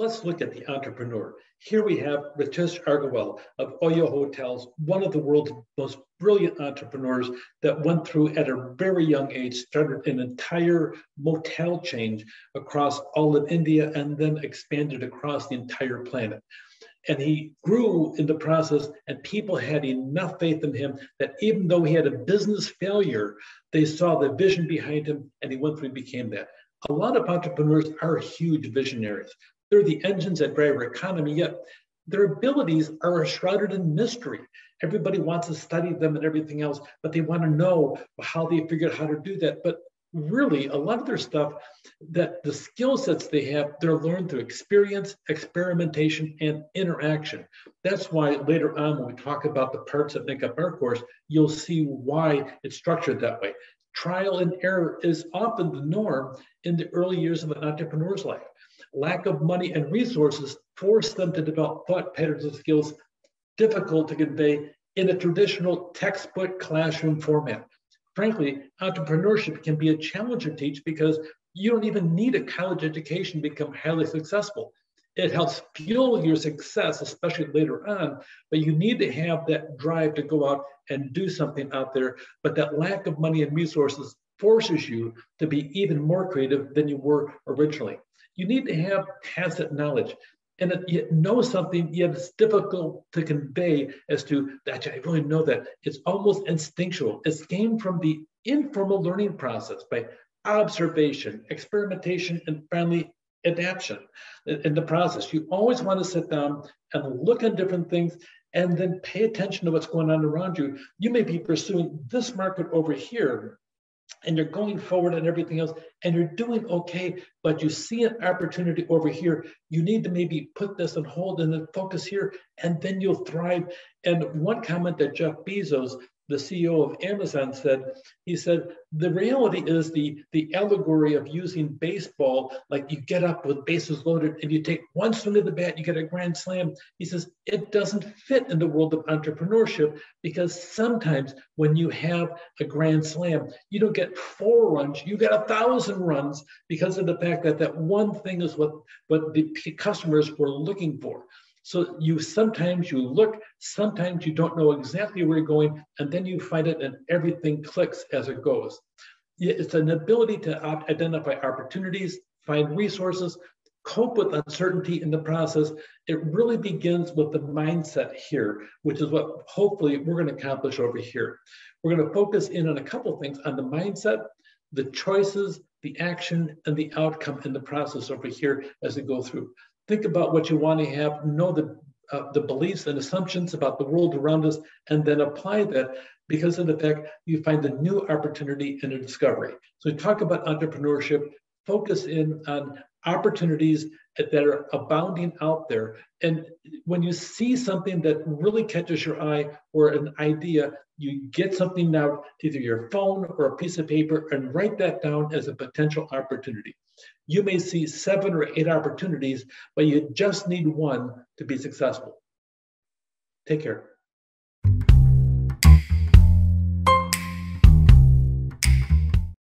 let's look at the entrepreneur. Here we have Ritesh Agarwal of Oyo Hotels, one of the world's most brilliant entrepreneurs that went through at a very young age, started an entire motel chain across all of India and then expanded across the entire planet. And he grew in the process, and people had enough faith in him that even though he had a business failure, they saw the vision behind him and he went through and became that. A lot of entrepreneurs are huge visionaries. They're the engines that drive our economy, yet their abilities are shrouded in mystery. Everybody wants to study them and everything else, but they want to know how they figured out how to do that. But really, a lot of their stuff, that the skill sets they have, they're learned through experience, experimentation, and interaction. That's why later on, when we talk about the parts that make up our course, you'll see why it's structured that way. Trial and error is often the norm in the early years of an entrepreneur's life lack of money and resources force them to develop thought patterns and skills difficult to convey in a traditional textbook classroom format. Frankly, entrepreneurship can be a challenge to teach because you don't even need a college education to become highly successful. It helps fuel your success, especially later on, but you need to have that drive to go out and do something out there. But that lack of money and resources forces you to be even more creative than you were originally. You need to have tacit knowledge and you know something, yet it's difficult to convey as to that I really know that. It's almost instinctual. It's came from the informal learning process by observation, experimentation, and finally adaptation in the process. You always want to sit down and look at different things and then pay attention to what's going on around you. You may be pursuing this market over here, and you're going forward and everything else, and you're doing okay, but you see an opportunity over here, you need to maybe put this on hold and then focus here, and then you'll thrive. And one comment that Jeff Bezos the CEO of Amazon said, he said, the reality is the, the allegory of using baseball, like you get up with bases loaded and you take one swing of the bat, you get a grand slam. He says, it doesn't fit in the world of entrepreneurship because sometimes when you have a grand slam, you don't get four runs, you get a thousand runs because of the fact that that one thing is what, what the customers were looking for. So you sometimes you look, sometimes you don't know exactly where you're going, and then you find it and everything clicks as it goes. It's an ability to identify opportunities, find resources, cope with uncertainty in the process. It really begins with the mindset here, which is what hopefully we're going to accomplish over here. We're going to focus in on a couple things on the mindset, the choices, the action, and the outcome in the process over here as we go through think about what you want to have, know the, uh, the beliefs and assumptions about the world around us, and then apply that because of the fact you find a new opportunity and a discovery. So we talk about entrepreneurship, focus in on opportunities that are abounding out there. And when you see something that really catches your eye or an idea, you get something out, either your phone or a piece of paper, and write that down as a potential opportunity. You may see seven or eight opportunities, but you just need one to be successful. Take care.